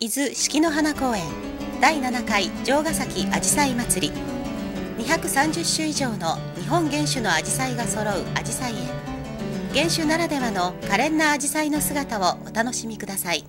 伊豆四季の花公園第7回城ヶ崎あじさい祭り。230種以上の日本原種のアジサイが揃うアジサイ園。原種ならではの可憐なアジサイの姿をお楽しみください。